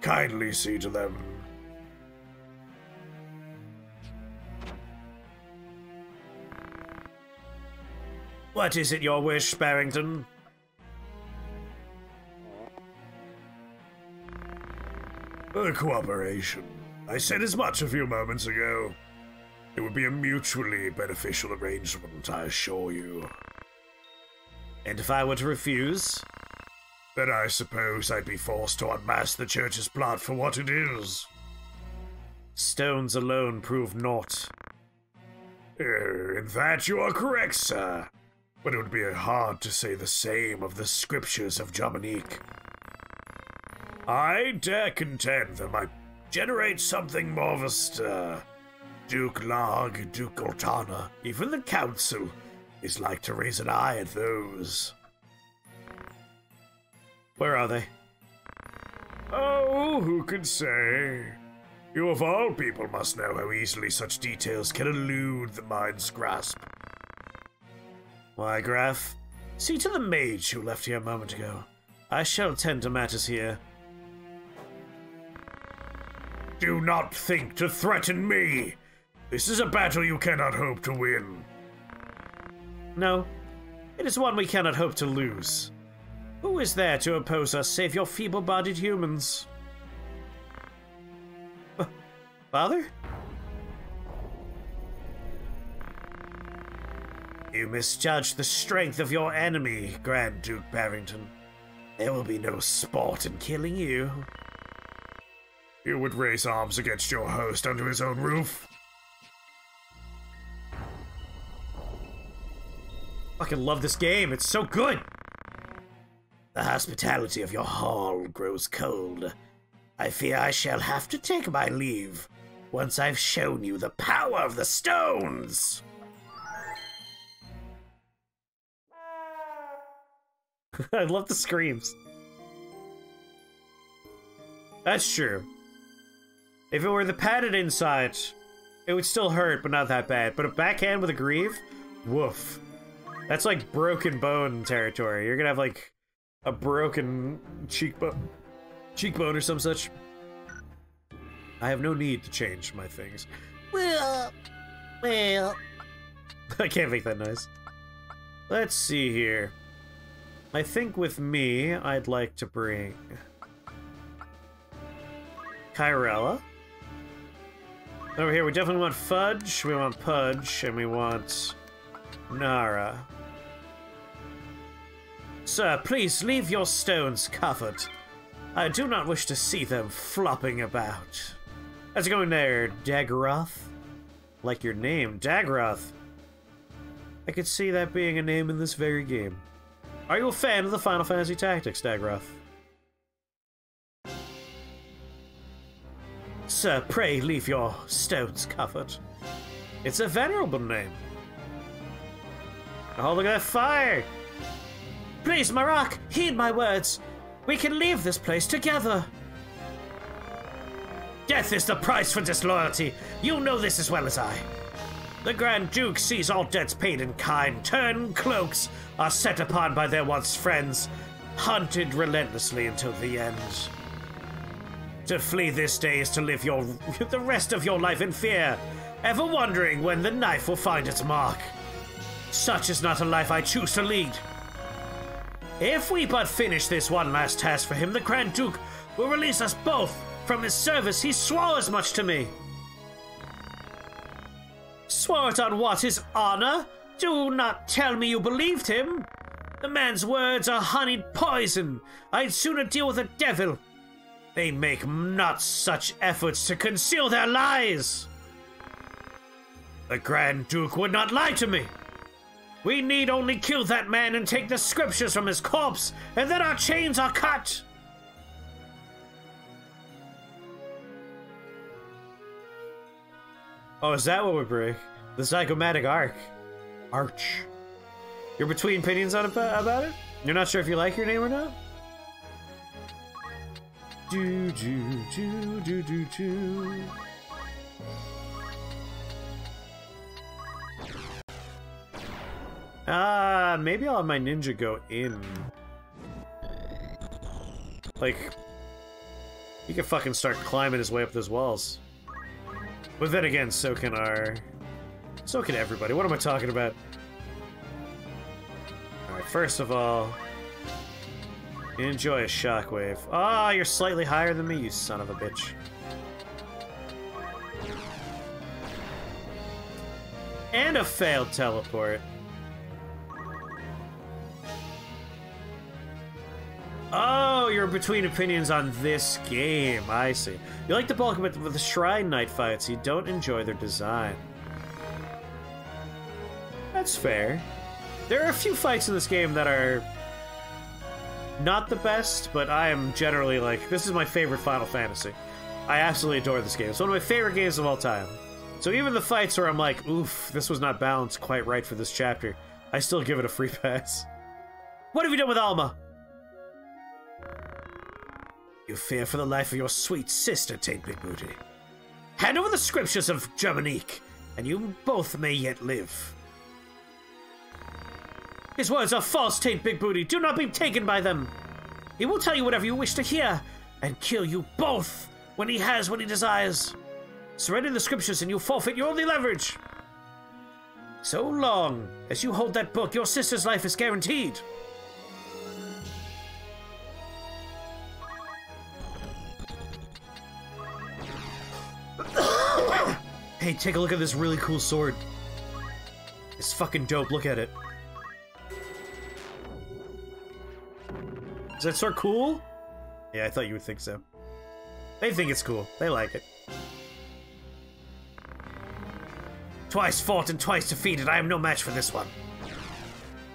kindly see to them? What is it, your wish, Barrington? Cooperation. I said as much a few moments ago. It would be a mutually beneficial arrangement, I assure you. And if I were to refuse? Then I suppose I'd be forced to unmask the church's plot for what it is. Stones alone prove naught. Uh, in that you are correct, sir. But it would be hard to say the same of the scriptures of Germonik. I dare contend that might generate something more of a stir Duke Larg, Duke Goltana, even the Council is like to raise an eye at those. Where are they? Oh, who can say? You of all people must know how easily such details can elude the mind's grasp. Wiegraf? See to the mage who left here a moment ago. I shall tend to matters here. Do not think to threaten me! This is a battle you cannot hope to win. No, it is one we cannot hope to lose. Who is there to oppose us save your feeble bodied humans? Father? You misjudged the strength of your enemy, Grand Duke Barrington. There will be no sport in killing you. You would raise arms against your host under his own roof? I fucking love this game, it's so good! The hospitality of your hall grows cold. I fear I shall have to take my leave once I've shown you the power of the stones. I love the screams. That's true. If it were the padded inside, it would still hurt, but not that bad. But a backhand with a greave? Woof. That's like broken bone territory. You're gonna have like a broken cheekbone, cheekbone or some such. I have no need to change my things. Well, well. I can't make that noise. Let's see here. I think with me, I'd like to bring Kyrella. Over here, we definitely want Fudge, we want Pudge, and we want Nara. Sir, please leave your stones covered. I do not wish to see them flopping about. How's it going there, Dagroth? Like your name, Dagroth. I could see that being a name in this very game. Are you a fan of the Final Fantasy Tactics, Dagroth? Sir, pray leave your stones covered. It's a venerable name. Oh, look at that fire! Please, Marach, heed my words. We can leave this place together. Death is the price for disloyalty. You know this as well as I. The Grand Duke sees all debts paid in kind, turn cloaks are set upon by their once friends, hunted relentlessly until the end. To flee this day is to live your the rest of your life in fear, ever wondering when the knife will find its mark. Such is not a life I choose to lead. If we but finish this one last task for him, the Grand Duke will release us both from his service. He swore as much to me. Swore it on what? His honor? Do not tell me you believed him. The man's words are honeyed poison. I'd sooner deal with a devil. They make not such efforts to conceal their lies. The Grand Duke would not lie to me. We need only kill that man and take the scriptures from his corpse, and then our chains are cut. Oh, is that what we break? The psychomatic arc. Arch. You're between opinions on about it? You're not sure if you like your name or not? Do do do do do do. Ah, uh, maybe I'll have my ninja go in. Like, he can fucking start climbing his way up those walls. But then again, so can our... So can everybody. What am I talking about? Alright, first of all... Enjoy a shockwave. Ah, oh, you're slightly higher than me, you son of a bitch. And a failed teleport. Oh, you're between opinions on this game. I see. You like the bulk of it with the Shrine Knight fights. You don't enjoy their design. That's fair. There are a few fights in this game that are not the best, but I am generally like, this is my favorite Final Fantasy. I absolutely adore this game. It's one of my favorite games of all time. So even the fights where I'm like, oof, this was not balanced quite right for this chapter, I still give it a free pass. What have you done with Alma? You fear for the life of your sweet sister, Taint Big Booty. Hand over the scriptures of Germonik, and you both may yet live. His words are false, Taint Big Booty. Do not be taken by them. He will tell you whatever you wish to hear, and kill you both when he has what he desires. Surrender the scriptures and you forfeit your only leverage. So long as you hold that book, your sister's life is guaranteed. Hey, take a look at this really cool sword. It's fucking dope. Look at it. Is that sword cool? Yeah, I thought you would think so. They think it's cool. They like it. Twice fought and twice defeated. I am no match for this one.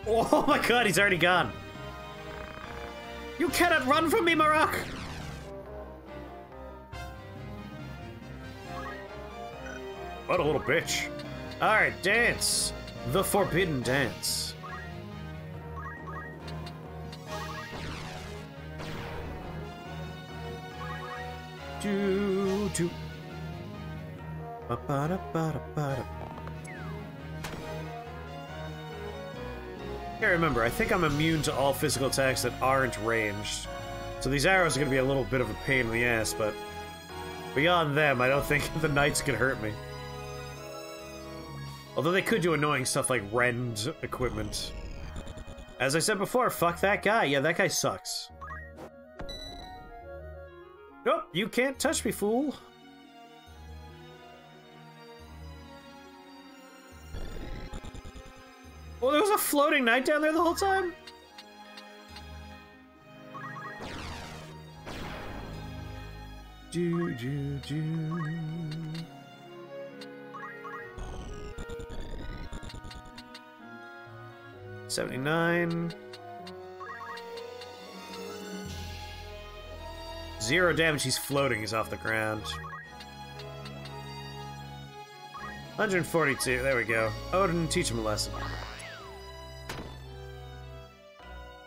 Oh my god, he's already gone. You cannot run from me, Marach! What a little bitch. Alright, dance. The Forbidden Dance. Do, do. Ba-ba-da-ba-da-ba-da. Can't remember. I think I'm immune to all physical attacks that aren't ranged. So these arrows are going to be a little bit of a pain in the ass, but beyond them, I don't think the knights can hurt me. Although they could do annoying stuff like rend equipment. As I said before, fuck that guy. Yeah, that guy sucks. Nope, you can't touch me, fool. Well, there was a floating knight down there the whole time? Do, do, do. Seventy-nine. Zero damage, he's floating, he's off the ground. 142, there we go. Odin, teach him a lesson.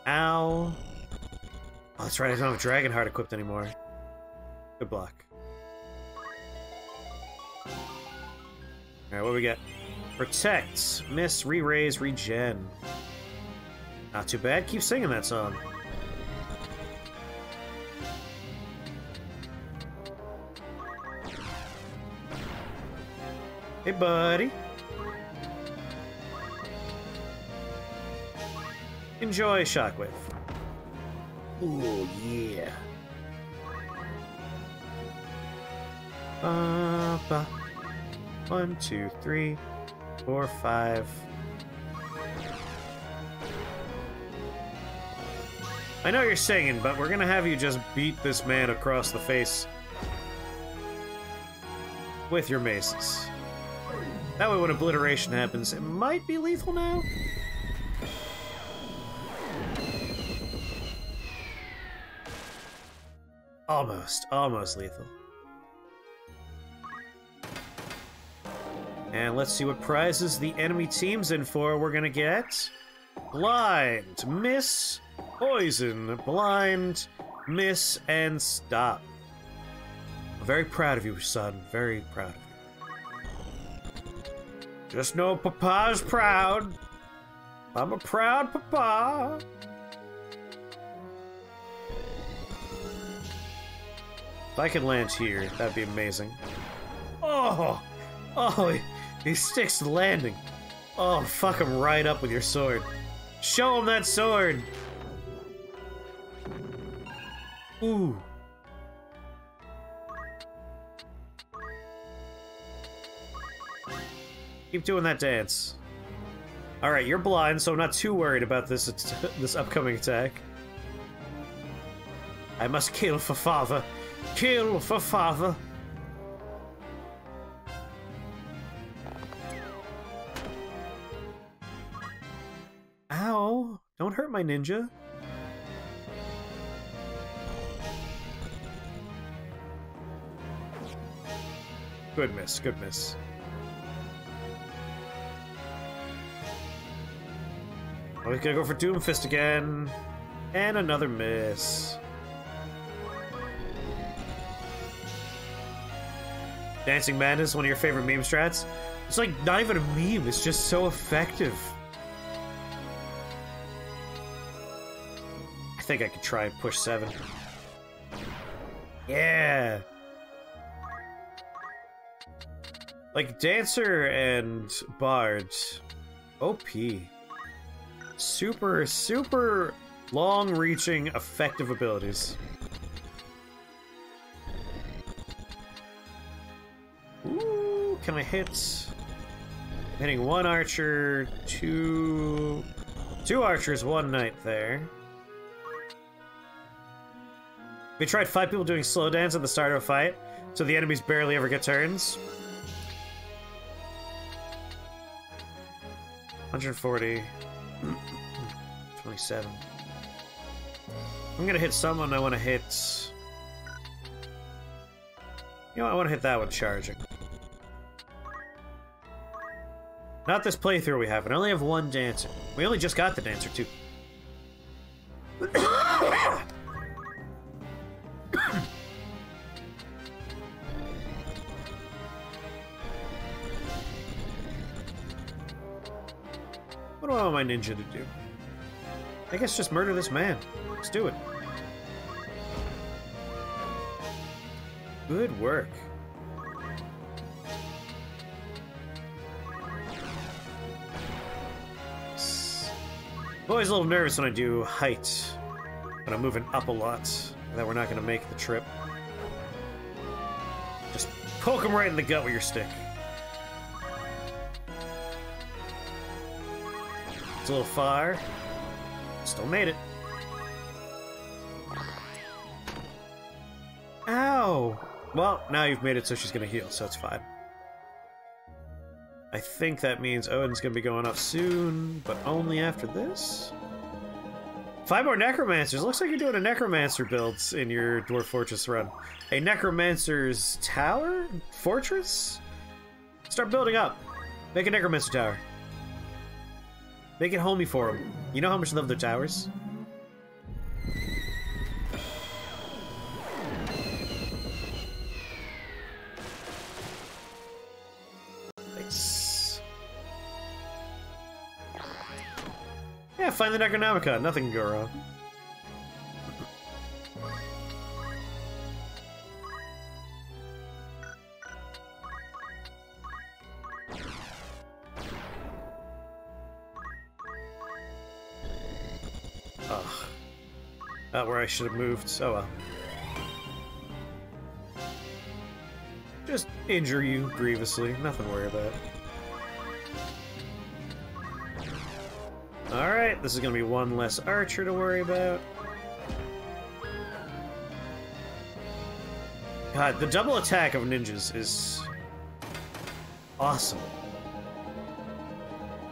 Ow. Oh, that's right, I don't have Dragon Heart equipped anymore. Good block. Alright, what do we get? Protect, miss, re-raise, regen. Not too bad, keep singing that song. Hey, buddy. Enjoy Shockwave. Ooh, yeah. Ba, ba. One, two, three, four, five. I know you're singing, but we're gonna have you just beat this man across the face with your maces. That way, when obliteration happens, it might be lethal now. Almost, almost lethal. And let's see what prizes the enemy team's in for. We're gonna get blind, miss, poison, blind, miss, and stop. I'm very proud of you, son. Very proud of you. Just know Papa's proud. I'm a proud Papa. If I could land here, that'd be amazing. Oh! Oh, he, he sticks landing. Oh, fuck him right up with your sword. Show him that sword! Ooh. Keep doing that dance. Alright, you're blind, so I'm not too worried about this this upcoming attack. I must kill for father. Kill for father. my ninja. Good miss, good miss. Oh, he's gonna go for Doomfist again. And another miss. Dancing Madness, one of your favorite meme strats? It's like not even a meme, it's just so effective. Think I could try and push seven. Yeah. Like Dancer and Bard, OP. Super, super long reaching, effective abilities. Ooh, can I hit? Hitting one archer, two. Two archers, one knight there. We tried five people doing slow dance at the start of a fight, so the enemies barely ever get turns. 140. 27. I'm gonna hit someone I want to hit. You know. I want to hit that one charging. Not this playthrough we have. I only have one dancer. We only just got the dancer, too. Ninja to do? I guess just murder this man. Let's do it. Good work. I'm always a little nervous when I do height, when I'm moving up a lot, that we're not going to make the trip. Just poke him right in the gut with your stick. Little far. Still made it. Ow! Well, now you've made it so she's gonna heal, so it's fine. I think that means Odin's gonna be going up soon, but only after this? Five more Necromancers. Looks like you're doing a Necromancer build in your Dwarf Fortress run. A Necromancer's Tower? Fortress? Start building up. Make a Necromancer Tower. Make it homey for them. You know how much I love their towers? Nice. Yeah, find the Necronomicon. Nothing can go wrong. Should have moved. So well. Just injure you grievously. Nothing to worry about. Alright, this is gonna be one less archer to worry about. God, the double attack of ninjas is awesome.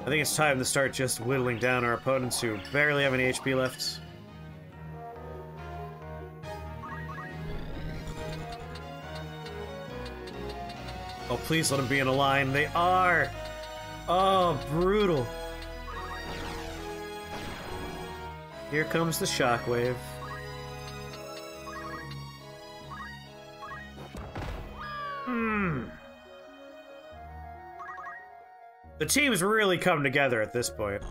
I think it's time to start just whittling down our opponents who barely have any HP left. Please let them be in a line. They are! Oh, brutal. Here comes the shockwave. Hmm. The team's really come together at this point.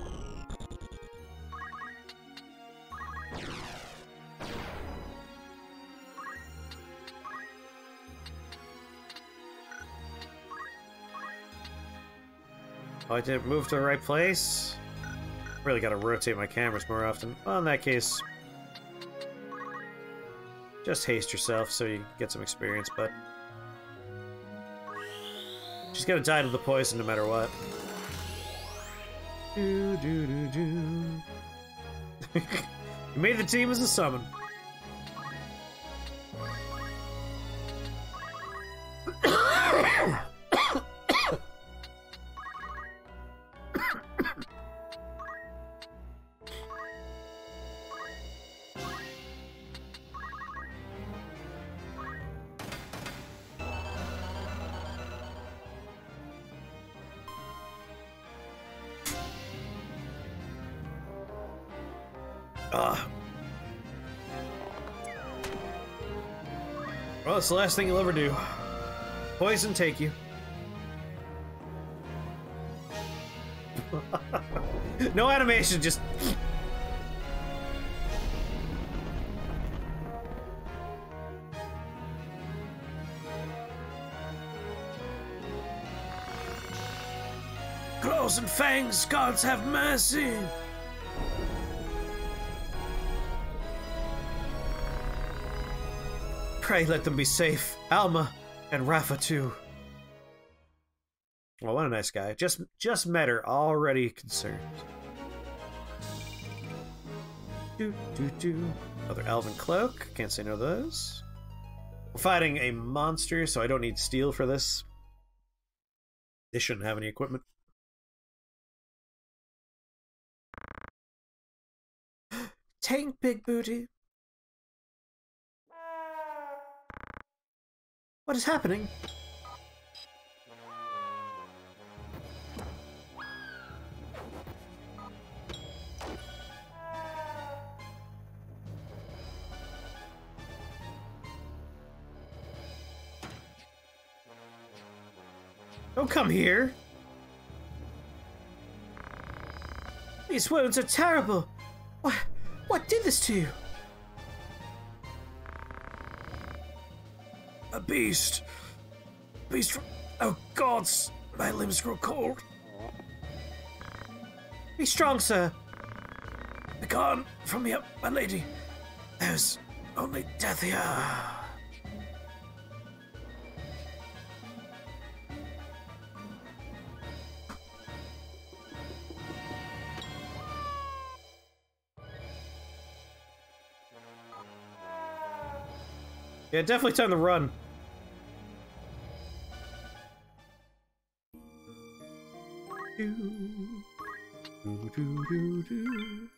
I didn't move to the right place? Really gotta rotate my cameras more often. Well, in that case, just haste yourself so you get some experience, but... She's gonna die to the poison no matter what. Do, do, do, do. you made the team as a summon. Well, it's the last thing you'll ever do. Poison take you. no animation, just. Claws and fangs, gods have mercy! Pray let them be safe. Alma and Rafa too. Well, what a nice guy. Just just met her, already concerned. Do do do. Another elven cloak. Can't say no to those. We're fighting a monster, so I don't need steel for this. They shouldn't have any equipment. Tank big booty. What is happening? Don't come here. These wounds are terrible. What, what did this to you? Beast. Beast from. Oh, gods! My limbs grow cold. Be strong, sir. Begone from me, my lady. There's only death here. Yeah, definitely time to run. Do, do, do, do.